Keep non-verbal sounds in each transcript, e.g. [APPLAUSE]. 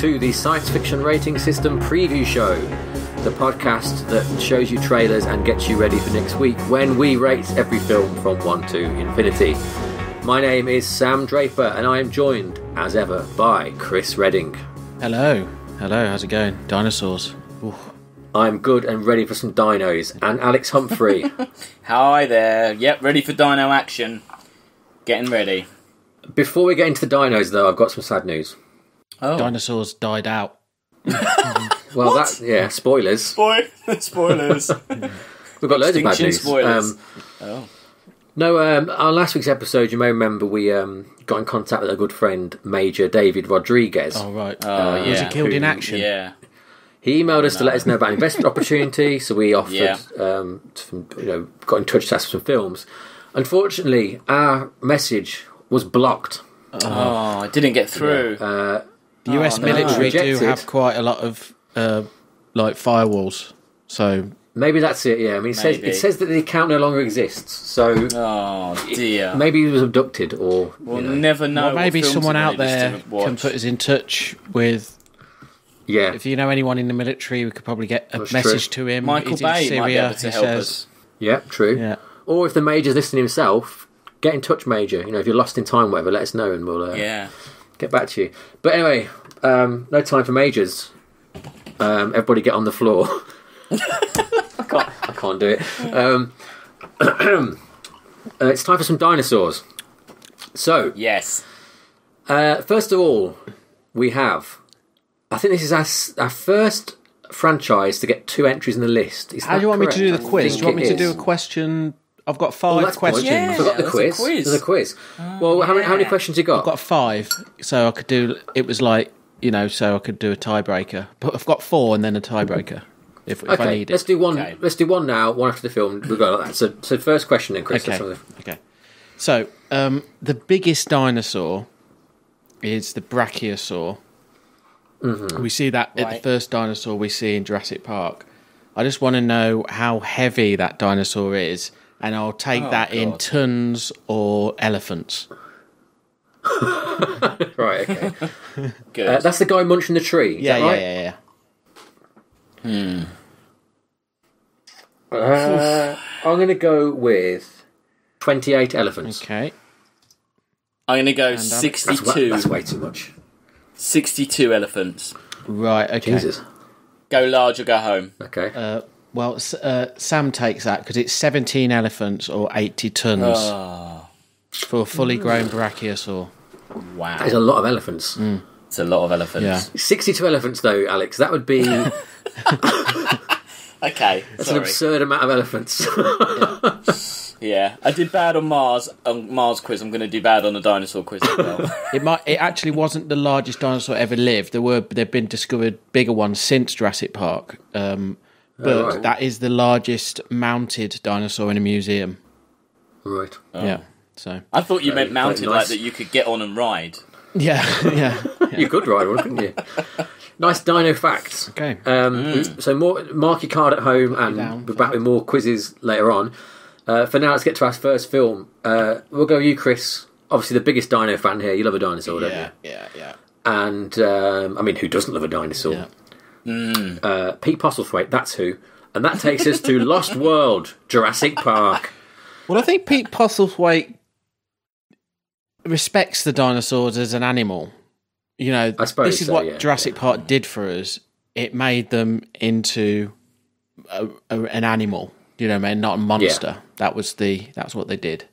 Hello and welcome to the Science Fiction Rating System Preview Show, the podcast that shows you trailers and gets you ready for next week when we rate every film from 1 to infinity. My name is Sam Draper and I am joined, as ever, by Chris Redding. Hello. Hello, how's it going? Dinosaurs. Ooh. I'm good and ready for some dinos. And Alex Humphrey. [LAUGHS] Hi there. Yep, ready for dino action. Getting ready. Before we get into the dinos, though, I've got some sad news. Oh, Dinosaurs died out. [LAUGHS] Well, that yeah, spoilers. Spoil- [LAUGHS] spoilers. We've got loads of bad news. spoilers. Um, oh. no, um, our last week's episode, you may remember, we um, got in contact with a good friend, Major David Rodriguez. Oh, right. Oh, Was yeah. he killed in action? Yeah. He emailed us to let us know about an investment [LAUGHS] opportunity, so we offered, Yeah. um, some, you know, got in touch to ask for some films. Unfortunately, our message was blocked. Oh, it didn't get through. Uh, The US Oh, no. military do have quite a lot of, uh, like, firewalls. So, maybe that's it. Yeah, I mean, it says, it says that the account no longer exists, so oh dear. maybe he was abducted, or we'll you know, never know. well, maybe someone out there can put us in touch with. yeah, If you know anyone in the military, we could probably get a That's message true. to him. Michael He's in Bay might be able to help says. us. yeah, true. Yeah. Or if the major's listening himself, get in touch, major. You know, if you're lost in time, whatever, let us know, and we'll uh, Yeah. Get back to you. But anyway, um, no time for majors. Um, everybody get on the floor. [LAUGHS] I can't. I can't do it. Um, [CLEARS THROAT] uh, it's time for some dinosaurs. So, Yes. uh, first of all, we have. I think this is our, our first franchise to get two entries in the list. Is How that do you want me to do the quiz? Do you want me it to do a question? I've got Oh, five that's questions. Point. Yeah, Forgot the that's a quiz. quiz. There's a quiz. well, how many how many questions you got? I've got five, so I could do. It was like you know, so I could do a tiebreaker. But I've got four and then a tiebreaker if, if I Okay, need let's do one. Okay. Let's do one now. One after the film. We'll go like that. So, so first question then, Chris. Okay. Let's Okay. So um, the biggest dinosaur is the Brachiosaur. Mm-hmm. We see that at the first dinosaur we see in Jurassic Park. I just want to know how heavy that dinosaur is, and I'll take Oh, that in tons or elephants. [LAUGHS] right. Okay. [LAUGHS] Good. uh, that's the guy munching the tree. Is Yeah, that yeah, right? yeah, yeah. Uh, I'm going to go with 28 elephants. Okay. I'm going to go Alex? That's, 62. wa- that's way too much. 62 elephants. Right. Okay. Jesus. Go large or go home. Okay. Uh, well, uh, Sam takes that because it's 17 elephants or 80 tons Oh, for a fully grown brachiosaur. wow. that is a lot of elephants. It's a lot of elephants. Yeah. 62 elephants, though, Alex. That would be [LAUGHS] [LAUGHS] okay. that's Okay. an absurd amount of elephants. [LAUGHS] Yeah, I did bad on Mars on Mars quiz. I'm going to do bad on the dinosaur quiz as well. It might. It actually wasn't the largest dinosaur ever lived. There were. There've been discovered bigger ones since Jurassic Park. Um, but Oh, right. that is the largest mounted dinosaur in a museum. right. Yeah. So. I thought you Very- meant mounted, very like that you could get on and ride. [LAUGHS] Yeah. Yeah. You could ride one, couldn't you? [LAUGHS] nice dino facts. Okay. Um, So more, mark your card at home, and Down. we're back with more quizzes later on. Uh, for now, let's get to our first film. Uh, we'll go you, Chris. Obviously, the biggest dino fan here. You love a dinosaur, don't yeah. you? Yeah. Yeah. And um, I mean, who doesn't love a dinosaur? Yeah. Uh, Pete Postlethwaite, that's who. And that takes us to Lost World, Jurassic Park. Well, I think Pete Postlethwaite respects the dinosaurs as an animal. You know, I suppose this is so, what yeah, Jurassic Park did for us. It made them into a, a, an animal. You know, man, not a monster. That was the that's what they did.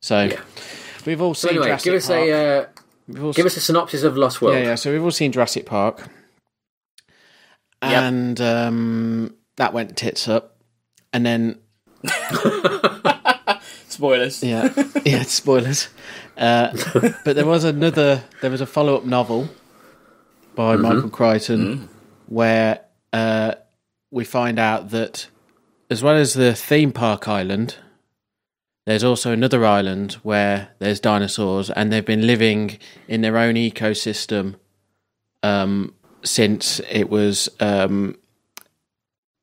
So Yeah. we've all So seen anyway, Jurassic give us Park. a uh, We've all give us a synopsis of Lost World. yeah, yeah. So we've all seen Jurassic Park, and um, that went tits up, and then [LAUGHS] Spoilers. Yeah, yeah. Spoilers. Uh, but there was another. There was a follow-up novel by Michael Crichton where uh, we find out that, as well as the theme park island, there's also another island where there's dinosaurs, and they've been living in their own ecosystem um, since it was um,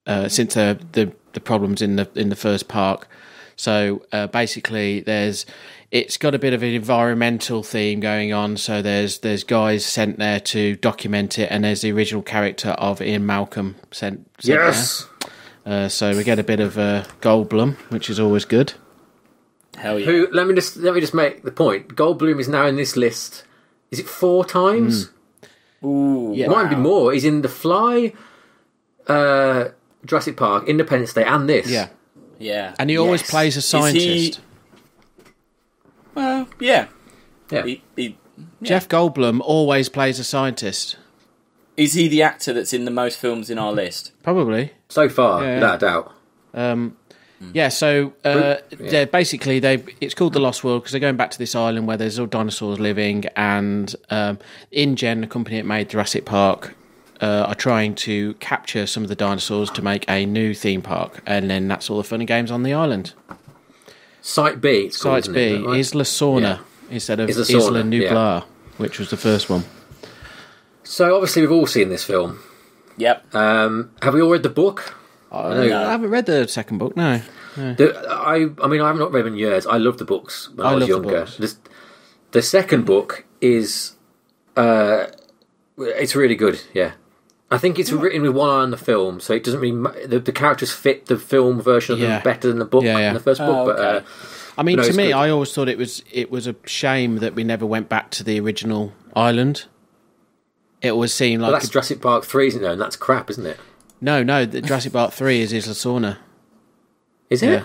uh, since the, the the problems in the in the first park. So uh, basically, there's it's got a bit of an environmental theme going on. So there's there's guys sent there to document it, and there's the original character of Ian Malcolm sent. sent Yes. there. Uh, so we get a bit of uh, Goldblum, which is always good. Hell yeah. Who? Let me just let me just make the point. Goldblum is now in this list. Is it four times? Ooh, Yeah. It might be more. He's in The Fly, uh, Jurassic Park, Independence Day, and this. Yeah, Yeah. and he always plays a scientist. he- Well, yeah. yeah. He, he, Jeff Goldblum always plays a scientist. is he the actor that's in the most films in our list? Probably. So far, Yeah. without a doubt. Um, yeah, so uh, yeah. they're basically they it's called the Lost World because they're going back to this island where there's all dinosaurs living, and um, InGen, the company that made Jurassic Park, uh, are trying to capture some of the dinosaurs to make a new theme park, and then that's all the fun and games on the island. Site B. It's called, Site isn't B, it? Is that right? Isla Sorna Yeah. instead of Isla Isla, Sorna, yeah. Nublar, which was the first one. So obviously we've all seen this film. Yep. Um, have we all read the book? I, know. I haven't read the second book. No, The, I, I mean, I have not read them in years. I love the books when I, I was love the younger. books. This- the second book is, uh, it's really good. Yeah, I think it's written with one eye on the film, so it doesn't really. The, the characters fit the film version of Yeah. them better than the book. Yeah, yeah. than the first book, Oh, but uh. I mean, No, to me, good. I always thought it was it was a shame that we never went back to the original island. It was seen but like that's a, Jurassic Park three, isn't it? And that's crap, isn't it? No, no. The Jurassic Park three is Isla Sorna. Is it? Yeah.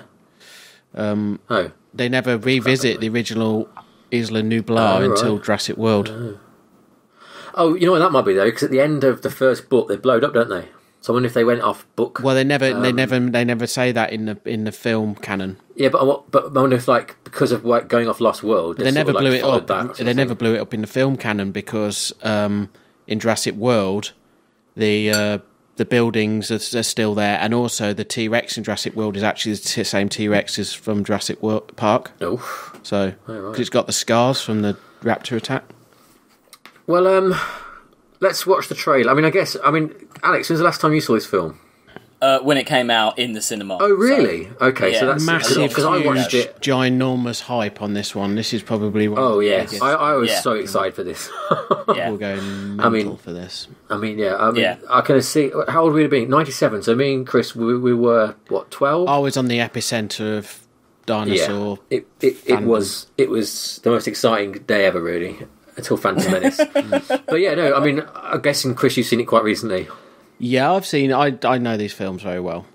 Um, Oh, they never revisit the original Isla Nublar Oh, right. until Jurassic World. oh, you know what that might be though, because at the end of the first book they blowed up, don't they? So I wonder if they went off book. Well, they never, they Um, never, they never say that in the in the film canon. yeah, but I, but I wonder if like because of like, going off Lost World, They sort never of, like, blew it up. that they never blew it up in the film canon because um, in Jurassic World, the uh, the buildings are, are still there, and also the T Rex in Jurassic World is actually the t- same T Rex as from Jurassic World Park. Oh. So right. because it's got the scars from the raptor attack. Well, um, let's watch the trailer. I mean, I guess. I mean, Alex, when's the last time you saw this film? Uh, when it came out in the cinema. Oh, really? okay, so that's Massive, because I watched huge, it. ginormous hype on this one. This is probably one. Oh of the yes. I, I was Yeah. so excited for this. [LAUGHS] yeah. We're going mental mean- for this. I mean, yeah, I mean, Yeah. I can see how old we been. Ninety-seven. So me and Chris, we, we were what twelve? I was on the epicenter of dinosaur. yeah, it it, it was it was the most exciting day ever, really, until Phantom Menace. [LAUGHS] but yeah, no, I mean, I'm guessing Chris, you've seen it quite recently. Yeah, I've seen. I I know these films very well.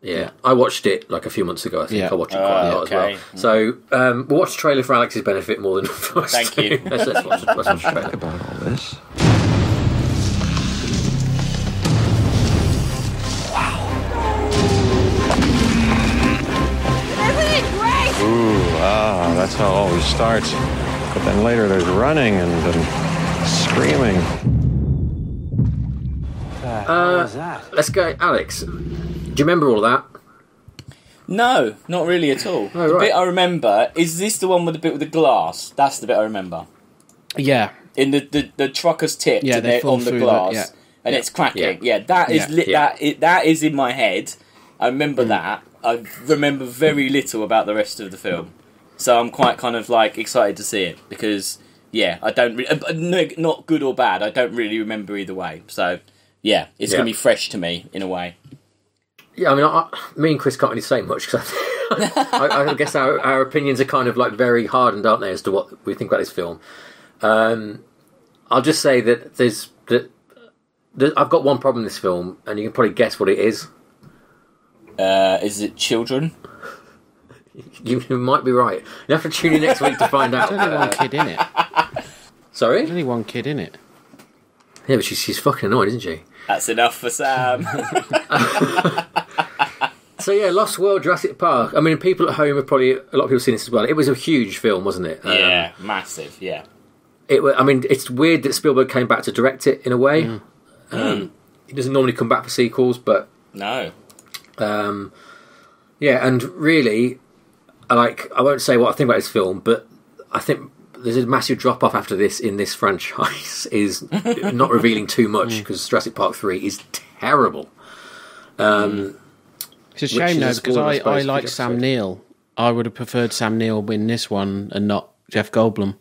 Yeah, I watched it like a few months ago. I think Yeah. I watched it quite a Oh, lot okay. as well. So um, we'll watch the trailer for Alex's benefit more than [LAUGHS] for us. Thank you. [LAUGHS] let's, let's watch, let's watch the trailer. about all this. Isn't it great? Ooh, ah, that's how it always starts. But then later there's running and, and screaming. Let's go, Alex. Do you remember all that? No, not really at all. Oh, the right. bit I remember is this the one with the bit with the glass. That's the bit I remember. Yeah, In the the, the trucker's tip Yeah, they on the through the- glass, yeah. and Yeah. it's cracking. Yeah. Yeah, that is Yeah. lit. Yeah. That it, that is in my head. I remember that. I remember very little about the rest of the film, so I'm quite kind of like excited to see it because yeah, I don't re- uh, uh, no- not good or bad. I don't really remember either way. So yeah, it's Yeah. gonna be fresh to me in a way. Yeah, I mean, I, me and Chris can't really say much because [LAUGHS] I, I guess our, our opinions are kind of like very hardened, aren't they, as to what we think about this film. Um, I'll just say that there's that, that I've got one problem in this film, and you can probably guess what it is. Uh, is it children? [LAUGHS] You, you might be right. You have to tune in next week to find out. there's only one kid in it. sorry? There's only one kid in it. Yeah, but she's, she's fucking annoyed, isn't she? That's enough for Sam. [LAUGHS] So yeah, Lost World, Jurassic Park. I mean, people at home have probably a lot of people seen this as well. It was a huge film, wasn't it? Um, yeah, massive. Yeah. it. I mean, it's weird that Spielberg came back to direct it in a way. Um, he doesn't normally come back for sequels, but No. um, yeah, and really, I like. I won't say what I think about this film, but I think there's a massive drop off after this in this franchise. [LAUGHS] Is not revealing too much because Jurassic Park three is terrible. Um, It's a shame though because I I, I like Sam episode. Neill I would have preferred Sam Neill win this one and not Jeff Goldblum.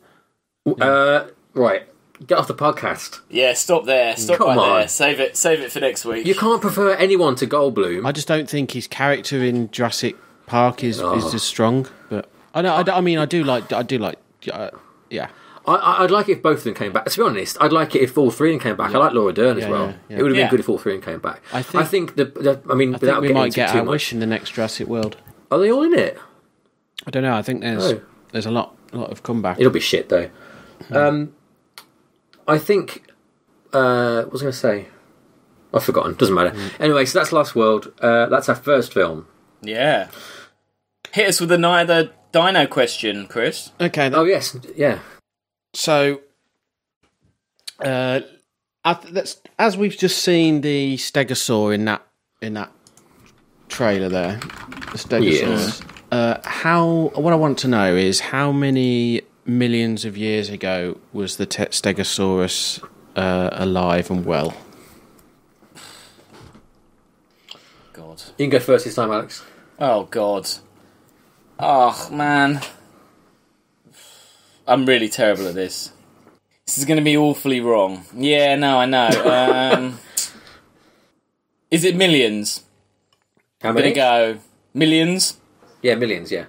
Uh, right, get off the podcast. Yeah, stop there. Stop Come right on. there. Save it. Save it for next week. You can't prefer anyone to Goldblum. I just don't think his character in Jurassic Park is, Oh. is as strong. But I know. I, I mean, I do like. I do like. Uh, yeah. I- I, I'd like it if both of them came back. To be honest, I'd like it if all three of them came back. I like Laura Dern as Yeah, well. yeah, yeah. It would have been Yeah. good if all three of them came back. I I think- think, the, the. I mean, I without think we might get too our much, wish in the next Jurassic World. are they all in it? I don't know. I think there's Oh. there's a lot a lot of comeback. It'll be shit though. Um, I think. Uh, what was I going to say? I've forgotten. Doesn't matter. Anyway, so that's Last World. Uh, that's our first film. Yeah. Hit us with another dino question, Chris. Okay. Oh yes, yeah. So, uh, I th- that's, as we've just seen the Stegosaur in that in that trailer there, the Stegosaurus. Uh, how what I want to know is how many millions of years ago was the te- Stegosaurus uh, alive and well? God. You can go first this time, Alex. Oh God. Oh man. I'm really terrible at this. This is going to be awfully wrong. Yeah, no, I know. [LAUGHS] Um, is it millions? How I'm going many? to go millions. Yeah, millions. Yeah.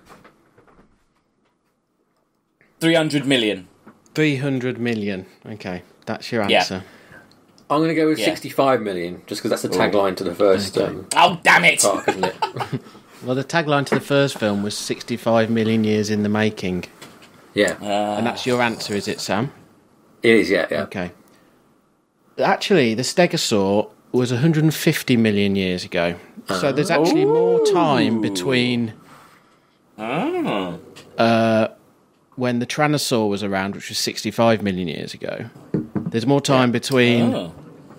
300 million. Three hundred million. Okay, that's your Yeah. answer. I'm going to go with Yeah. 65 million, just because that's the tagline to the first um, Oh, damn it! park, isn't it? [LAUGHS] Well, the tagline to the first film was "65 million years in the making," yeah, and that's your answer, is it, Sam? it is. Yeah, yeah. Okay. Actually, the Stegosaur was 150 million years ago. So there's actually more oh. time between Oh. when the Tyrannosaur was around, which was 65 million years ago. There's more time between Oh.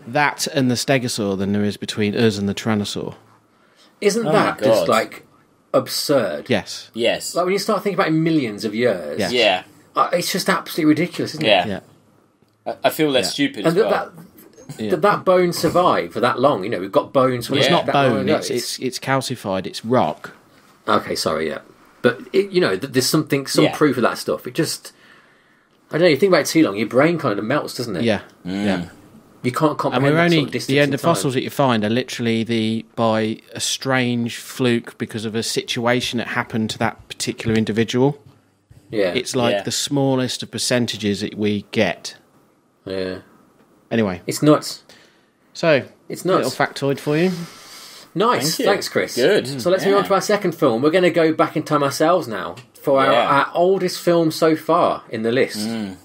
that and the Stegosaur than there is between us and the Tyrannosaur. Isn't my that God. just like absurd? Yes. Yes. Like when you start thinking about it in millions of years, Yeah. Yeah. uh, it's just absolutely ridiculous, isn't Yeah. it? Yeah. I- I feel less Yeah. stupid as And that, well. that, that that bone survived for that long. You know, we've got bones from Well, It's Yeah. not that long bone. ago. It's, it's it's calcified. It's rock. okay. Sorry, yeah, but it, you know, th- there's something, some Yeah. proof of that stuff. It just, I don't know. You think about it too long, your brain kind of melts, doesn't it? Yeah. Mm. Yeah. You can't And comprehend we're that only sort of distance the end of fossils that you find are literally the by a strange fluke because of a situation that happened to that particular individual. Yeah, It's like Yeah. the smallest of percentages that we get. yeah, Anyway, it's nuts. so It's a little nuts. factoid for you. Nice, Thank you. thanks, Chris. Good. So let's move on to our second film. We're going to go back in time ourselves now for our, Yeah. our oldest film so far in the list. Mm.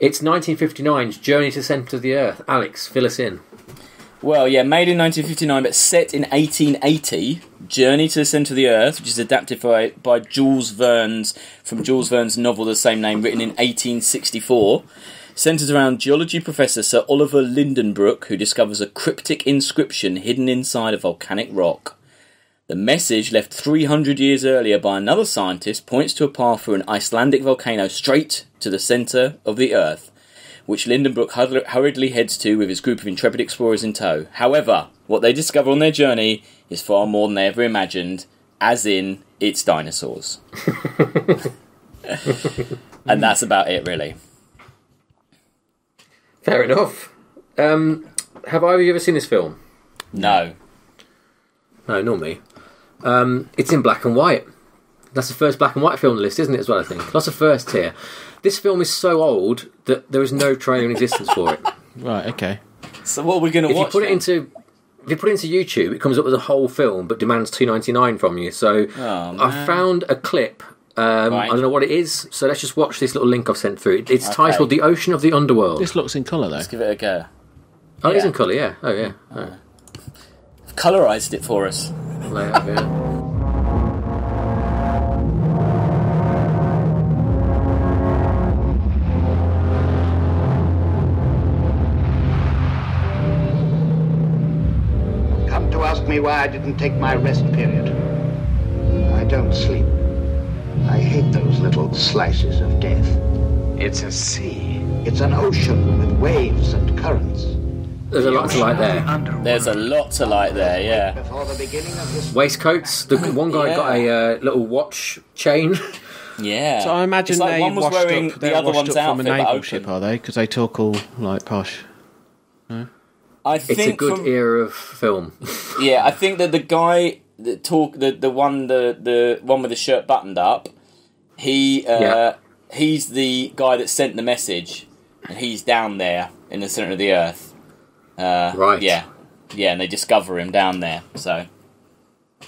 It's 1959's Journey to the Centre of the Earth. Alex, fill us in. Well, yeah, made in 1959 but set in 1880. Journey to the Centre of the Earth, which is adapted by, by Jules Verne's from Jules Verne's novel the same name, written in 1864. Centres around geology professor Sir Oliver Lindenbrook, who discovers a cryptic inscription hidden inside a volcanic rock. The message, left 300 years earlier by another scientist, points to a path through an Icelandic volcano straight to the centre of the Earth, which Lindenbrook hurriedly heads to with his group of intrepid explorers in tow. However, what they discover on their journey is far more than they ever imagined, as in, it's dinosaurs. [LAUGHS] and that's about it, really. Fair enough. Um, have either of you ever seen this film? No. No, nor me. Um, it's in black and white. That's the first black and white film on the list, isn't it? As well, I think. Lots of firsts here. This film is so old that there is no trailer in existence for it. [LAUGHS] Right. Okay. So what are we going to if you watch? put it into if you put it into YouTube, it comes up with a whole film, but demands two ninety nine from you. So Oh, I found a clip. Um, Right. I don't know what it is, so let's just watch this little link I've sent through. It's Okay. titled "The Ocean of the Underworld." This looks in colour though. Let's give it a go. oh, it is in colour, yeah. Oh, yeah. Oh, Colorized it for us. They have, yeah. Come to ask me why I didn't take my rest period. I don't sleep. I hate those little slices of death. It's a sea. It's an ocean with waves and currents. There's a lot to like there. There's a lot to like there, yeah. Before the beginning of this Waistcoats. The [LAUGHS] one guy got a uh, little watch chain. Yeah. So I imagine It's like they one was washed wearing up, the other one's up from a outfit, naval ship, are they? Because they talk all like posh. I think It's a good from- era of film. [LAUGHS] Yeah, I think that the guy that talk the the one the the one with the shirt buttoned up, he uh, Yeah. he's the guy that sent the message, and he's down there in the center of the earth. Uh, Right. Yeah, yeah, and they discover him down there. So,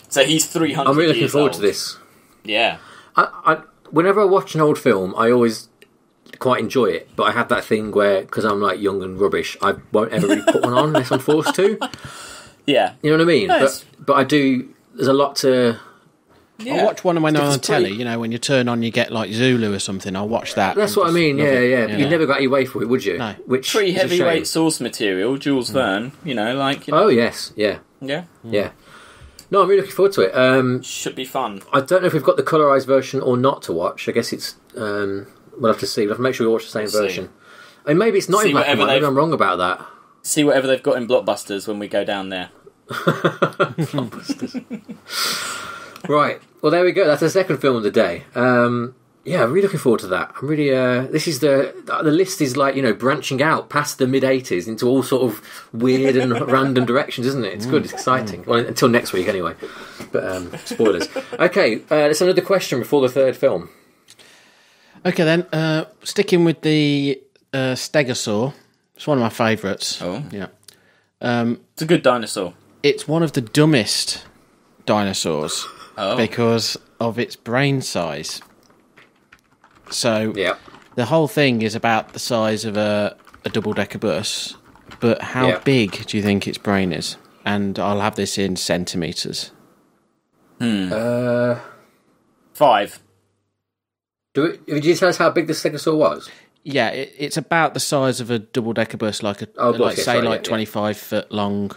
so he's three hundred. I'm really looking forward old. to this. Yeah, I, I, whenever I watch an old film, I always quite enjoy it. But I have that thing where, because I'm like young and rubbish, I won't ever really put one on unless I'm forced to. [LAUGHS] yeah, You know what I mean? Nice. But but I do. There's a lot to. Yeah. I watch one when they're on the pretty- telly. You know, when you turn on, you get like Zulu or something. I'll watch that. That's what I mean. love Yeah, it, yeah. you You know. never got any way for it, would you? No. Which Pretty is a heavyweight source material, Jules Mm. Verne. You know, like you know, Oh yes, yeah, yeah, yeah. No, I'm really looking forward to it. Um, should be fun. I don't know if we've got the colorized version or not to watch. I guess it's. Um, we'll have to see. We'll have to make sure we watch the same We'll see. version. And maybe it's not See in black and white. Maybe I'm wrong about that. See whatever they've got in blockbusters when we go down there. [LAUGHS] [LAUGHS] [LAUGHS] Blockbusters. Right. Well, there we go. That's the second film of the day. Um, yeah, I'm really looking forward to that. I'm really. Uh, this is the the list is like you know branching out past the mid '80s into all sort of weird and [LAUGHS] random directions, isn't it? It's good. It's exciting. Well, until next week, anyway. But um, spoilers. Okay. Uh, there's another question before the third film. Okay, then uh, sticking with the uh, Stegosaur. It's one of my favourites. Oh. yeah. Um, It's a good dinosaur. It's one of the dumbest dinosaurs Oh, because of its brain size. So Yeah. the whole thing is about the size of a, a double decker bus, but how Yeah. big do you think its brain is? And I'll have this in centimetres. Uh, five. do it, did you tell us how big the Stegosaur was? Yeah, it, it's about the size of a double decker bus, like a Oh, like say sorry, like yeah, yeah. twenty five foot long.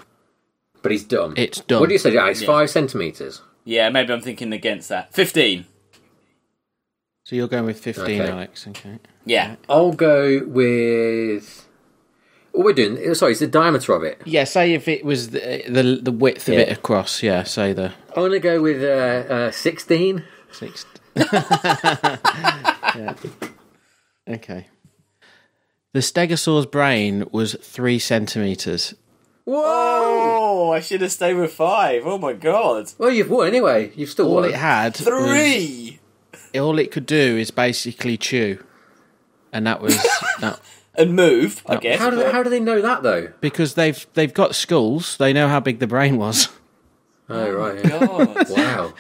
But he's dumb. It's dumb. What do you say? Yeah, it's Yeah. five centimeters. Yeah, maybe I'm thinking against that. Fifteen. So you're going with fifteen, Okay. Alex? Okay. Yeah. I'll go with. What we're doing? Sorry, it's the diameter of it. Yeah, say if it was the the, the width of Yeah. it across. Yeah, say the I'm gonna go with uh, uh, sixteen. six. [LAUGHS] yeah. Okay. The Stegosaur's brain was three centimeters. Oh, I should have stayed with five. Oh my god. Well, you've won anyway. You've still All won. it had, was- Three. all it could do is basically chew, and that was [LAUGHS] that. And move, I guess. How do they, how do they know that though? because they've they've got skulls. They know how big the brain was. [LAUGHS] Oh right. yeah. God. [LAUGHS] Wow.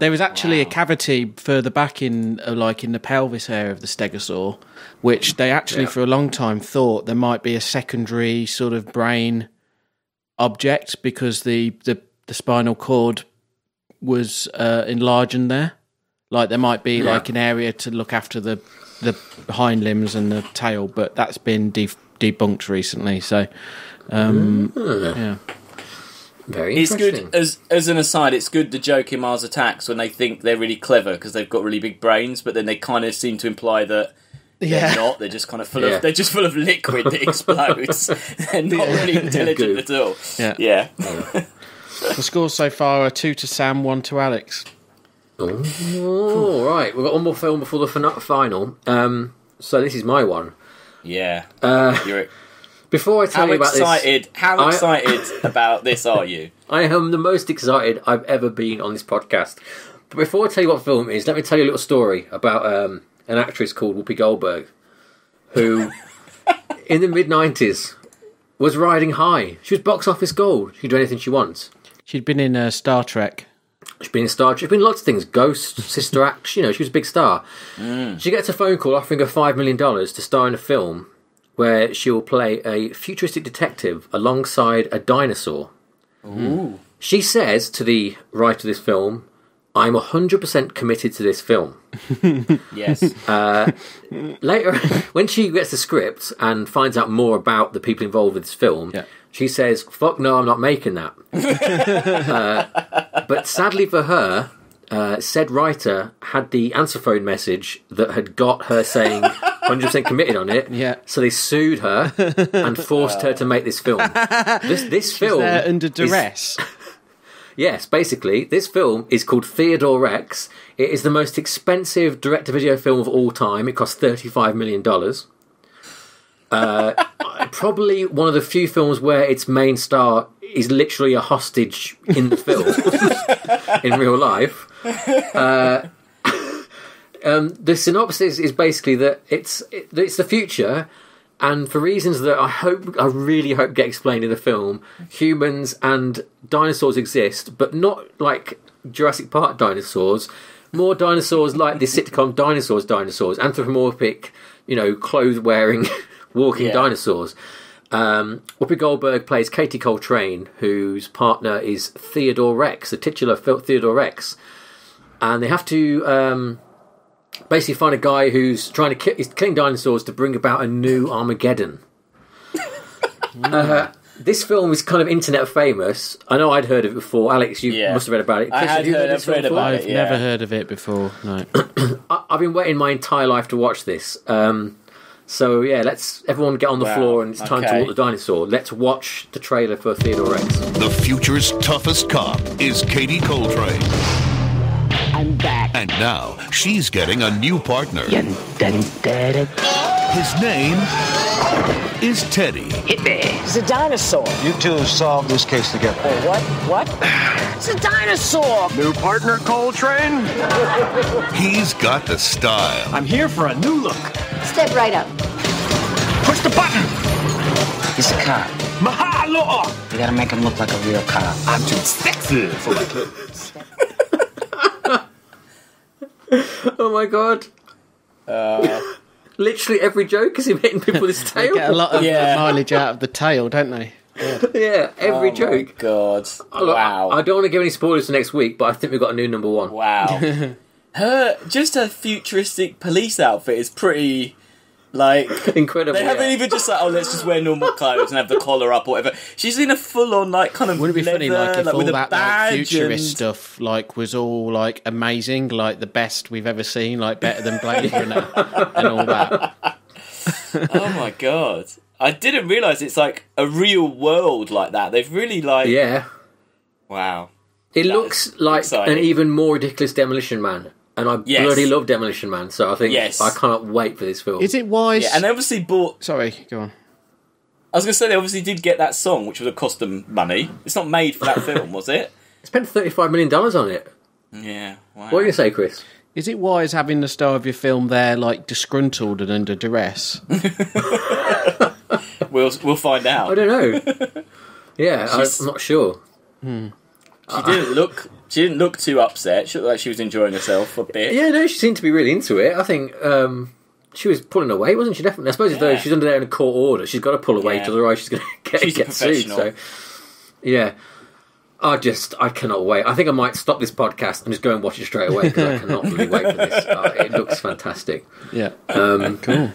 There was actually a cavity further back in, uh, like in the pelvis area of the stegosaur, which they actually Yeah. for a long time thought there might be a secondary sort of brain object because the the, the spinal cord was uh, enlarged there. Like there might be Yeah. like an area to look after the the hind limbs and the tail, but that's been de- debunked recently. So, um, yeah. Very It's good as as an aside. It's good the joke in Mars Attacks when they think they're really clever because they've got really big brains, but then they kind of seem to imply that Yeah. they're not. They're just kind of full Yeah. of. They're just full of liquid that explodes. [LAUGHS] they're not really intelligent Goo. at all. Yeah. Yeah. The scores so far are two to Sam, one to Alex. Oh, right. We've got one more film before the final. Um, so this is my one. Yeah. Uh, You're, before I tell how you about excited? How I- excited [LAUGHS] about this are you? I am the most excited I've ever been on this podcast. But before I tell you what film it is, let me tell you a little story about um, an actress called Whoopi Goldberg, who, [LAUGHS] in the mid '90s, was riding high. She was box office gold. She'd do anything she wants. She'd been in uh, Star Trek. She'd been in Star Trek, She'd been in lots of things. Ghost, [LAUGHS] Sister Act, you know, she was a big star. She gets a phone call offering her $5 million to star in a film where she will play a futuristic detective alongside a dinosaur. Ooh. She says to the writer of this film, I'm 100% committed to this film. [LAUGHS] Yes. Later, [LAUGHS] when she gets the script and finds out more about the people involved with this film, Yeah. she says, "Fuck no, I'm not making that." [LAUGHS] uh, but sadly for her, uh, said writer had the answer phone message that had got her saying, 100% committed on it. Yeah. So they sued her and forced her to make this film. This this film under is- duress. Yes, basically, this film is called Theodore Rex. It is the most expensive direct-to-video film of all time. It cost thirty-five million dollars. Uh, [LAUGHS] probably one of the few films where its main star is literally a hostage in the film [LAUGHS] in real life. Uh, [LAUGHS] um, the synopsis is basically that it's it, it's the future, and for reasons that I hope I really hope get explained in the film, humans and dinosaurs exist, but not like Jurassic Park dinosaurs. More dinosaurs like the sitcom Dinosaurs, Dinosaurs, anthropomorphic, you know, clothes wearing, [LAUGHS] walking Yeah. dinosaurs. Um, Whoopi Goldberg plays Katie Coltrane, whose partner is Theodore Rex, the titular Theodore Rex, and they have to um, basically find a guy who's trying to kill, he's killing dinosaurs to bring about a new Armageddon. [LAUGHS] uh, this film is kind of internet famous. I know I'd heard of it before. Alex, you Yeah. must have read about it. I Chris, had have you heard- this I've read film before? about I've it, yeah. never heard of it before. No. [CLEARS THROAT] I- I've been waiting my entire life to watch this. Um, so yeah, let's everyone get on the Wow, floor and it's time to okay. walk the dinosaur. Let's watch the trailer for Theodore Rex. The future's toughest cop is Katie Coltrane. I'm back. And now she's getting a new partner. His name is Teddy. Hit me. It's a dinosaur. You two solve this case together. Oh, what? What? It's a dinosaur. New partner, Coltrane? He's got the style. I'm here for a new look. Step right up. Push the button. He's a cop. Mahalo! You gotta make him look like a real cop. I'm too sexy for my clothes. [LAUGHS] Oh my god! Uh, [LAUGHS] Literally every joke is him hitting people with his tail. They get a lot of Yeah. mileage out of the tail, don't they? yeah, [LAUGHS] every oh my joke. god! Look, wow! I don't want to give any spoilers for next week, but I think we've got a new number one. Wow. her just her futuristic police outfit is pretty like [LAUGHS] Incredible. they haven't even just like oh let's just wear normal clothes and have the collar up or whatever. She's in a full on like kind of Wouldn't it be funny, like if all with a that like, futurist and- stuff like was all like amazing, like the best we've ever seen, like better than Blade Runner [LAUGHS] and all that. Oh my god! I didn't realize it's like a real world like that. They've really like Yeah, wow. it That looks like exciting. an even more ridiculous Demolition Man, and I Yes. bloody love Demolition Man. So I think Yes. I can't wait for this film. Is it wise? Yeah, and they obviously bought. Sorry, go on. I was gonna say they obviously did get that song, which would have cost them money. It's not made for that [LAUGHS] film, was it? Spent thirty-five million dollars on it. Yeah. Wow. What are you gonna say, Chris? Is it wise having the star of your film there like disgruntled and under duress? [LAUGHS] We'll we'll find out. I don't know. [LAUGHS] yeah, I, She's- I'm not sure. Hmm. She didn't look. She didn't look too upset. She looked like she was enjoying herself a bit. Yeah, no, she seemed to be really into it. I think um, she was pulling away, wasn't she? Definitely. I suppose if though she's under there in a court order, she's got to pull away, Yeah. because otherwise she's going [LAUGHS] to get, She's a get sued. So, yeah. I just, I cannot wait. I think I might stop this podcast and just go and watch it straight away because I [LAUGHS] cannot really wait for this. Uh, it looks fantastic. Yeah. Um, Cool.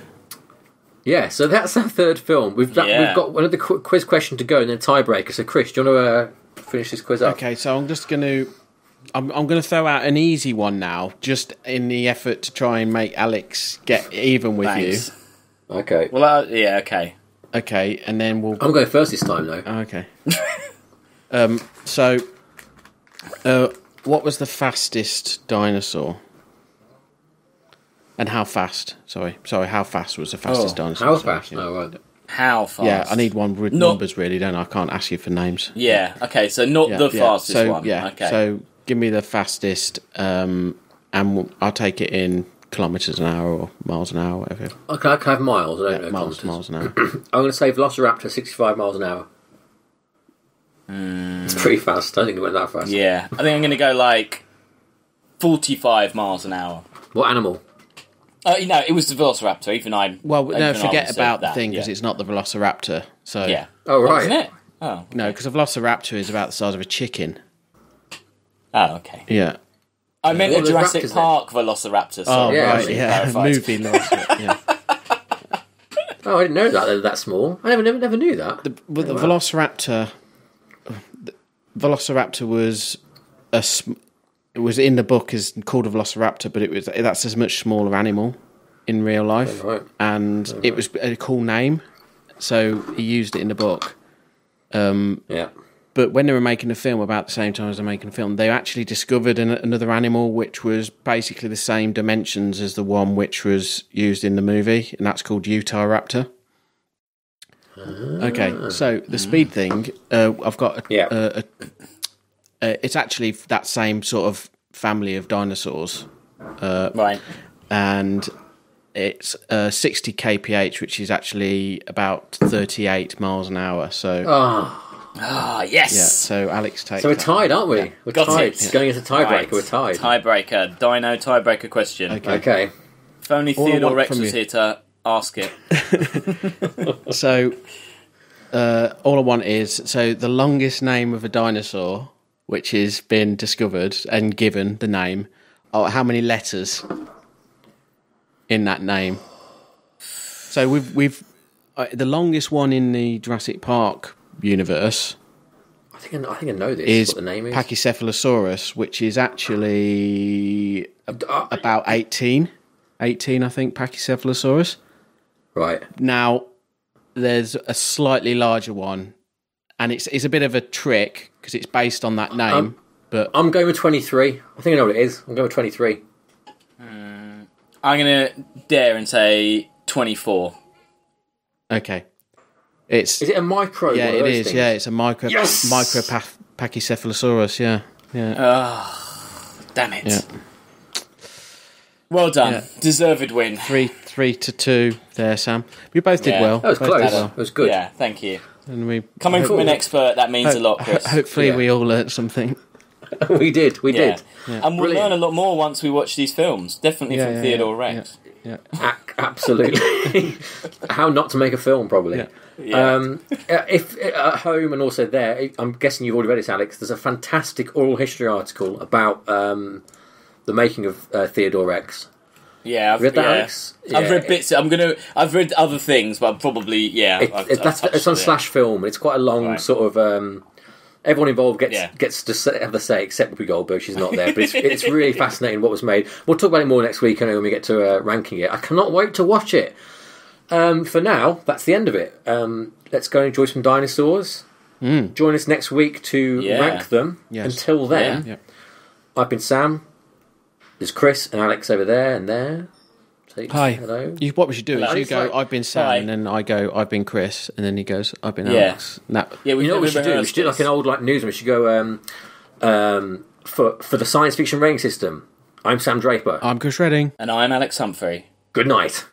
Yeah, so that's our third film. We've that, Yeah. we've got another qu- quiz question to go and then tiebreaker. So, Chris, do you want to uh, finish this quiz up? Okay, so I'm just going to. I'm, I'm going to throw out an easy one now, just in the effort to try and make Alex get even with Thanks. Okay. Well, uh, yeah, okay. Okay, and then we'll. I'm going first this time, though. Okay. [LAUGHS] um. So, uh, what was the fastest dinosaur? And how fast? Sorry, sorry. How fast was the fastest Oh, dinosaur? how fast? yeah. Oh, right. How fast? Yeah, I need one with Not- numbers, really, don't I? I can't ask you for names. Yeah. Okay. So not Yeah, the yeah. fastest so, one. Yeah. Okay. So give me the fastest, um, and we'll- I'll take it in kilometers an hour or miles an hour, whatever. Okay, I can have miles. I don't Yeah, know. miles, kilometres. miles an hour. [CLEARS THROAT] I'm going to say Velociraptor, 65 miles an hour. It's pretty fast. I don't think it went that fast. yeah, I think I'm going to go like forty-five miles an hour. What animal? Uh, you know, it was the Velociraptor. Even I. Well, even no, forget said about the that, thing because yeah. it's not the Velociraptor. So Yeah. Oh, right. Isn't it? Oh. no, because a Velociraptor is about the size of a chicken. Oh, okay. Yeah. I meant What a are the Jurassic raptors then? Park Velociraptor. Oh Sorry, yeah, right, should yeah. clarify. [LAUGHS] Movie [LAUGHS] Velociraptor. Yeah. Oh, I didn't know that they were that small. I never, never, never knew that. But the Velociraptor, the Velociraptor was a sm- it was in the book is called a Velociraptor, but it was that's a much smaller animal. in real life, Right. and it was a cool name, so he used it in the book. Um, yeah. But when they were making a film about the same time as they're making a film, they actually discovered an, another animal which was basically the same dimensions as the one which was used in the movie, and that's called Utah Raptor. Okay, so the speed thing, uh, I've got a, Yeah. a, a, it's actually that same sort of family of dinosaurs, Right. and it's uh, 60 kph, which is actually about 38 miles an hour. So Ah, yes. yeah, so Alex takes. So we're that tied, one. aren't we? Yeah. We're Got tied. it. Going into tiebreaker, Right. we're tied. Tiebreaker. Dino tiebreaker question. Okay. Okay. If only All I Theodore want Rex from was you- here to ask it. [LAUGHS] So, uh, all I want is so the longest name of a dinosaur which has been discovered and given the name. Oh, how many letters in that name? So we've we've uh, the longest one in the Jurassic Park universe I think I, I think I know this. is what the name is. Pachycephalosaurus, which is actually Uh, about 18. 18, I think, Pachycephalosaurus. right. Now, there's a slightly larger one, and it's it's a bit of a trick because it's based on that name. Um, but I'm going with 23. I think I know what it is. I'm going with 23. I'm going to dare and say 24. okay, it's Is it a micro? yeah, one of it those is. things? Yeah, it's a micro Yes! micro pa- Pachycephalosaurus. Yeah, yeah. Oh, Damn it. Yeah. Well done. Yeah. Deserved win. three three to two there, Sam. We both did Yeah. well. That was Both close. did It was good. Yeah, thank you. And we Coming hope- from an expert, that means a lot, ho- Chris. hopefully, Yeah. we all learnt something. [LAUGHS] we did. We yeah. did. And we'll Brilliant. learn a lot more once we watch these films. Definitely Yeah, from yeah, Theodore yeah, Rex. Yeah. Ac- absolutely. [LAUGHS] How not to make a film, probably. Yeah. Yeah. Um, uh, if uh, at home and also there, I'm guessing you've already read this, Alex. There's a fantastic oral history article about um, the making of uh, Theodore Rex. yeah, I've read that, yeah. Alex? I've read bits. I'm gonna. I've read other things, but probably yeah. It, I've, it- I've that's, it's on it. Slash Film. It's quite a long Right. sort of. Um, everyone involved gets Yeah. gets to have a say, except Whoopi Goldberg. She's not there, but it's, [LAUGHS] it's really fascinating what was made. We'll talk about it more next week. I know when we get to uh, ranking it. I cannot wait to watch it. Um, for now, that's the end of it. Um, let's go and enjoy some dinosaurs. Join us next week to Yeah. rank them. Yes. Until then, Yeah. I've been Sam. There's Chris and Alex over there and there. Hi. Hello. You, what we should do Hello. is you go, I've been Sam, Hi. and then I go, I've been Chris, and then he goes, I've been yeah. Alex. No. Yeah, we, you know what we should do? We should do like an old like newsroom. We should go um, um, for for the science fiction rating system. I'm Sam Draper. I'm Chris Redding. And I'm Alex Humphrey. Good night.